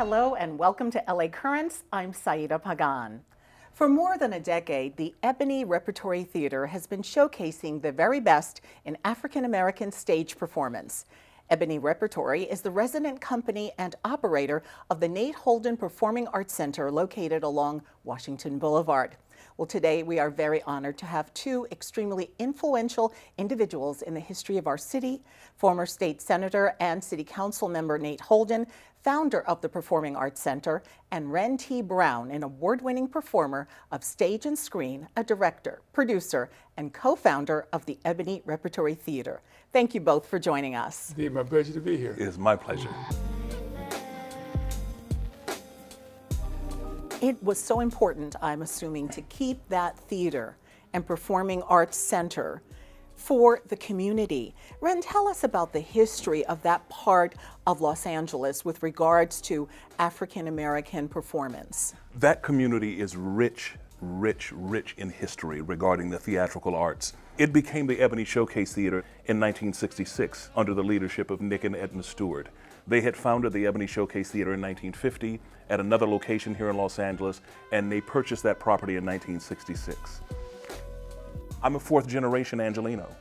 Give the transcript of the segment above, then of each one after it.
Hello and welcome to LA Currents. I'm Saida Pagan. For more than a decade, the Ebony Repertory Theater has been showcasing the very best in African American stage performance. Ebony Repertory is the resident company and operator of the Nate Holden Performing Arts Center located along Washington Boulevard. Well, today we are very honored to have two extremely influential individuals in the history of our city former state senator and city council member Nate Holden, founder of the Performing Arts Center, and Wren T. Brown, an award winning performer of stage and screen, a director, producer, and co founder of the Ebony Repertory Theater. Thank you both for joining us. It's my pleasure to be here. It is my pleasure. It was so important, I'm assuming, to keep that theater and performing arts center for the community. Wren, tell us about the history of that part of Los Angeles with regards to African American performance. That community is rich, rich, rich in history regarding the theatrical arts. It became the Ebony Showcase Theater in 1966 under the leadership of Nick and Edna Stewart. They had founded the Ebony Showcase Theater in 1950 at another location here in Los Angeles, and they purchased that property in 1966. I'm a fourth generation Angelino.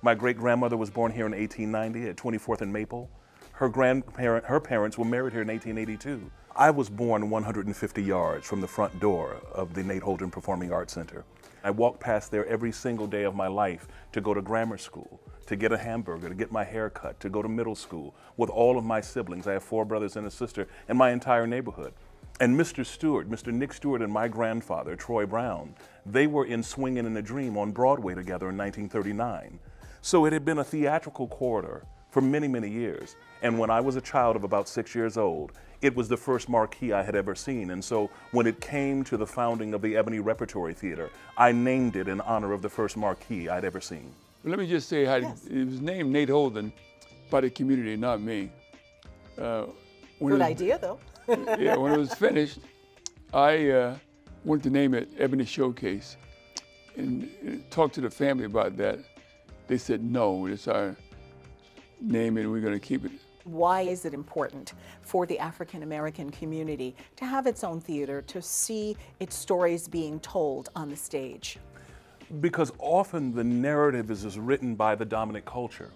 My great grandmother was born here in 1890 at 24th and Maple. Her grandparent, her parents were married here in 1882. I was born 150 yards from the front door of the Nate Holden Performing Arts Center. I walked past there every single day of my life to go to grammar school, to get a hamburger, to get my hair cut, to go to middle school with all of my siblings. I have four brothers and a sister and my entire neighborhood. And Mr. Stewart, Mr. Nick Stewart and my grandfather, Troy Brown, they were in Swingin' in a Dream on Broadway together in 1939. So it had been a theatrical corridor for many, many years. And when I was a child of about six years old, it was the first marquee I had ever seen. And so when it came to the founding of the Ebony Repertory Theater, I named it in honor of the first marquee I'd ever seen. Let me just say, how Yes. it was named Nate Holden by the community, not me. Uh, when Good was- idea, though. yeah, when it was finished, I uh, wanted to name it Ebony Showcase, and uh, talked to the family about that. They said no, it's our name, and we're going to keep it. Why is it important for the African American community to have its own theater, to see its stories being told on the stage? Because often the narrative is, is written by the dominant culture,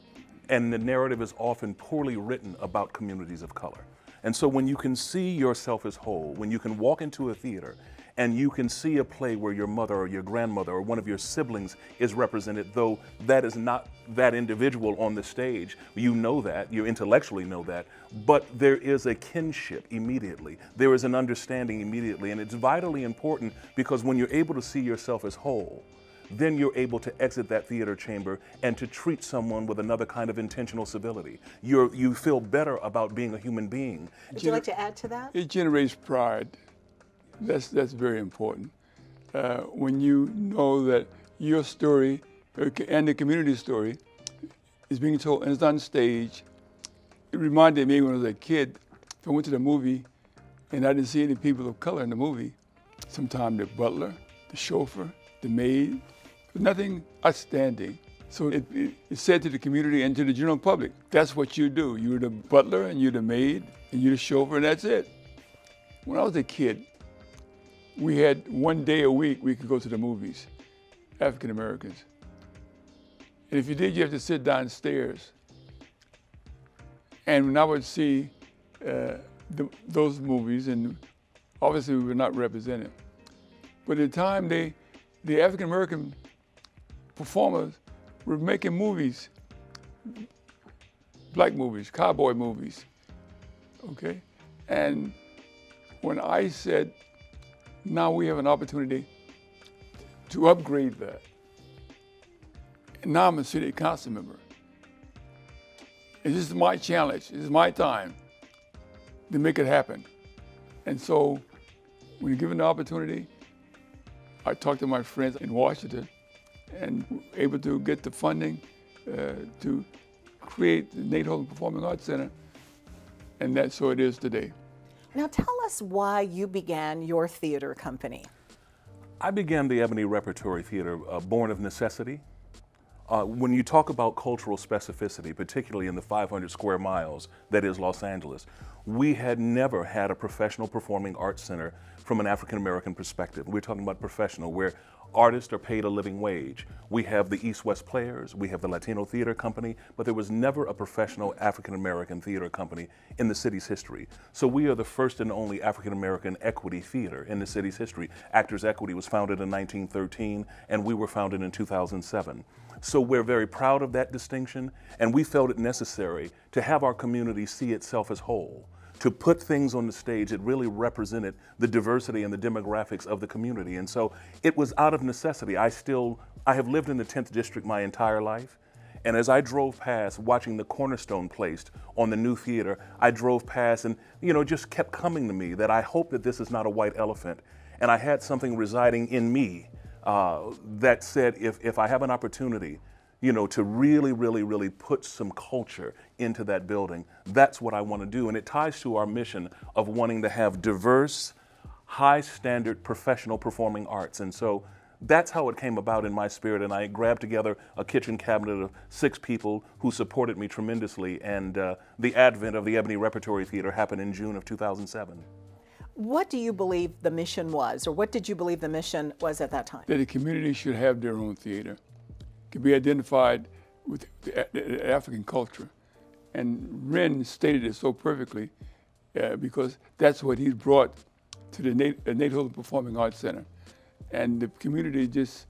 and the narrative is often poorly written about communities of color. And so when you can see yourself as whole, when you can walk into a theater and you can see a play where your mother or your grandmother or one of your siblings is represented, though that is not that individual on the stage, you know that, you intellectually know that, but there is a kinship immediately. There is an understanding immediately, and it's vitally important because when you're able to see yourself as whole, then you're able to exit that theater chamber and to treat someone with another kind of intentional civility. You're, you feel better about being a human being. Would you like to add to that? It generates pride. That's that's very important. Uh, when you know that your story uh, and the community story is being told and it's on stage, it reminded me when I was a kid. If I went to the movie and I didn't see any people of color in the movie, sometimes the butler, the chauffeur, the maid, nothing outstanding. So it, it, it said to the community and to the general public, that's what you do. You're the butler and you're the maid and you're the chauffeur and that's it. When I was a kid, we had one day a week we could go to the movies, African Americans. And if you did, you have to sit downstairs. And when I would see uh, the, those movies, and obviously we were not represented, but at the time they, the African American performers were making movies, black movies, cowboy movies, okay? And when I said, now we have an opportunity to upgrade that, and now I'm a city council member. And this is my challenge, this is my time to make it happen. And so when you're given the opportunity, I talked to my friends in Washington and were able to get the funding uh, to create the Nate Holden Performing Arts Center, and that's so it is today. Now, tell us why you began your theater company. I began the Ebony Repertory Theater uh, born of necessity. Uh, when you talk about cultural specificity, particularly in the 500 square miles that is Los Angeles, we had never had a professional performing arts center from an African American perspective. We're talking about professional, where artists are paid a living wage. We have the East West Players, we have the Latino Theater Company, but there was never a professional African American theater company in the city's history. So we are the first and only African American equity theater in the city's history. Actors Equity was founded in 1913, and we were founded in 2007. So we're very proud of that distinction, and we felt it necessary to have our community see itself as whole to put things on the stage that really represented the diversity and the demographics of the community. And so it was out of necessity. I still, I have lived in the 10th district my entire life. And as I drove past, watching the cornerstone placed on the new theater, I drove past and, you know, just kept coming to me that I hope that this is not a white elephant. And I had something residing in me uh, that said, if, if I have an opportunity you know, to really, really, really put some culture into that building. That's what I want to do. And it ties to our mission of wanting to have diverse, high standard professional performing arts. And so that's how it came about in my spirit. And I grabbed together a kitchen cabinet of six people who supported me tremendously. And uh, the advent of the Ebony Repertory Theater happened in June of 2007. What do you believe the mission was, or what did you believe the mission was at that time? That the community should have their own theater can be identified with African culture. And Wren stated it so perfectly uh, because that's what he's brought to the Nate, uh, Nate Performing Arts Center. And the community just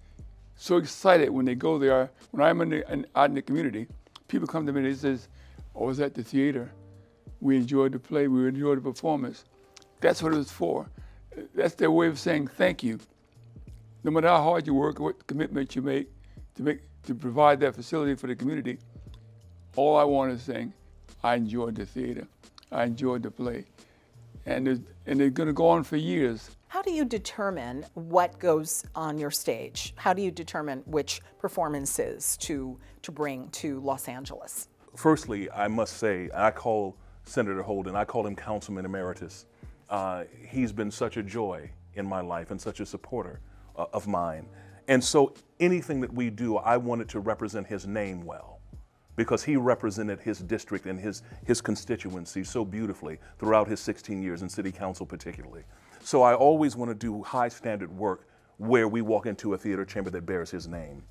so excited when they go there. When I'm in the, in, out in the community, people come to me and they says, oh, I was at the theater. We enjoyed the play, we enjoyed the performance. That's what it was for. That's their way of saying thank you. No matter how hard you work, what commitment you make to make to provide that facility for the community, all I want is saying, I enjoyed the theater. I enjoyed the play. And, and they're going to go on for years. How do you determine what goes on your stage? How do you determine which performances to, to bring to Los Angeles? Firstly, I must say, I call Senator Holden, I call him Councilman Emeritus. Uh, he's been such a joy in my life and such a supporter uh, of mine. And so anything that we do, I wanted to represent his name well because he represented his district and his, his constituency so beautifully throughout his 16 years in city council particularly. So I always want to do high standard work where we walk into a theater chamber that bears his name.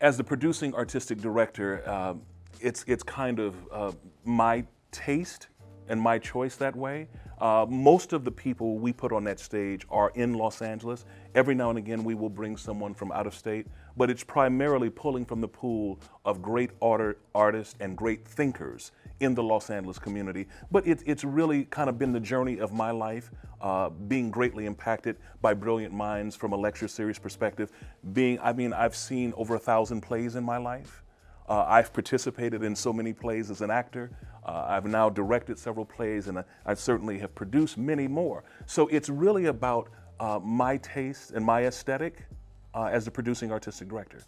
As the producing artistic director, uh, it's, it's kind of uh, my taste and my choice that way. Uh, most of the people we put on that stage are in Los Angeles. Every now and again, we will bring someone from out of state, but it's primarily pulling from the pool of great art, artists and great thinkers in the Los Angeles community. But it, it's really kind of been the journey of my life, uh, being greatly impacted by brilliant minds from a lecture series perspective. Being, I mean, I've seen over a thousand plays in my life. Uh, I've participated in so many plays as an actor. Uh, I've now directed several plays and I, I, certainly have produced many more. So it's really about uh, my taste and my aesthetic uh, as the producing artistic director.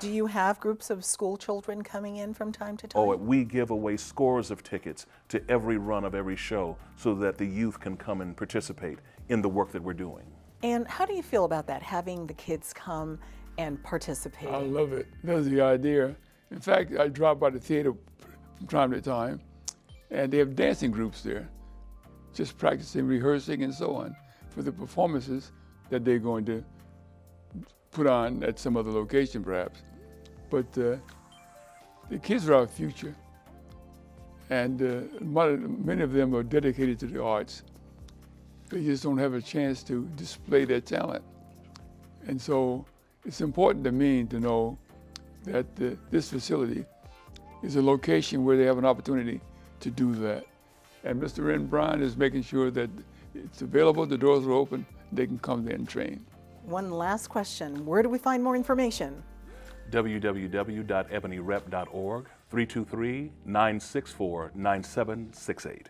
Do you have groups of school children coming in from time to oh, time? Oh, we give away scores of tickets to every run of every show so that the youth can come and participate in the work that we're doing. And how do you feel about that, having the kids come and participate? I love it. That's the idea. In fact, I drop by the theater from time to time, and they have dancing groups there, just practicing, rehearsing, and so on for the performances that they're going to put on at some other location, perhaps. But uh, the kids are our future, and uh, many of them are dedicated to the arts. They just don't have a chance to display their talent. And so it's important to me to know that uh, this facility is a location where they have an opportunity to do that. And Mr. Wren Brown is making sure that it's available, the doors are open, they can come there and train. One last question. Where do we find more information? www.ebonyrep.org, 323 964 9768.